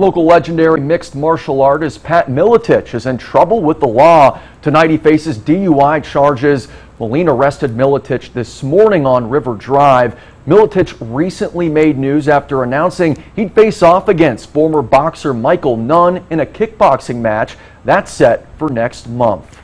Local legendary mixed martial artist Pat Miletich is in trouble with the law. Tonight he faces DUI charges. Moline arrested Miletich this morning on River Drive. Miletich recently made news after announcing he'd face off against former boxer Michael Nunn in a kickboxing match that's set for next month.